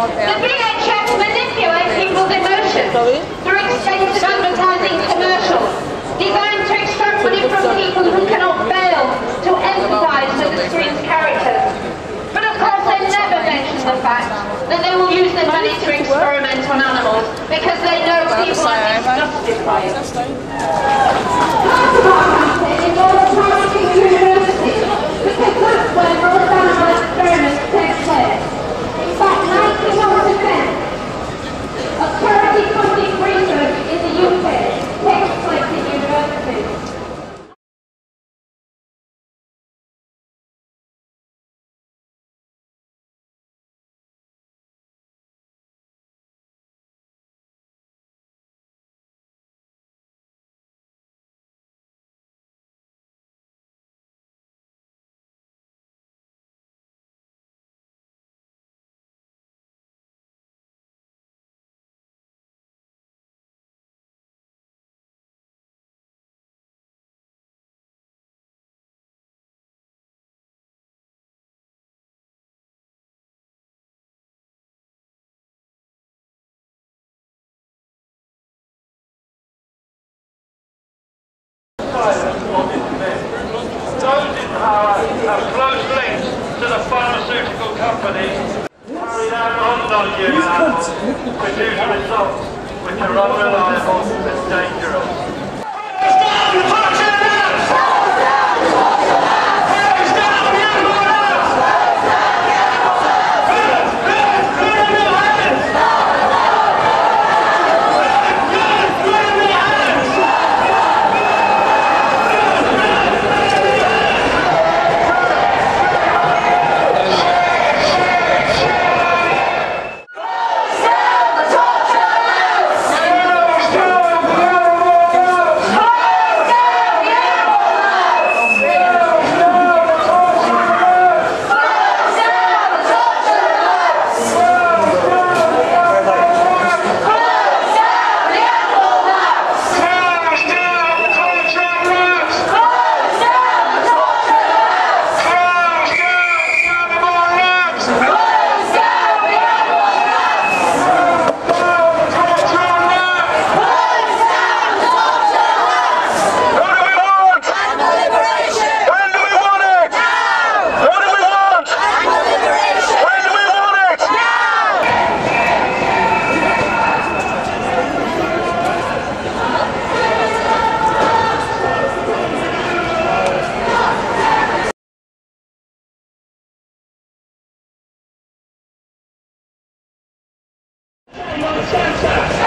The relay track manipulates people's emotions through extensive advertising commercials. Designed to extract money from people who cannot fail to empathise with the screen's characters. But of course they never mention the fact that they will use the money to experiment on animals because they know people are disgusted by it. In have close links to the pharmaceutical companies carried out on non-human animals, produce results which are unreliable and dangerous. Sunshine!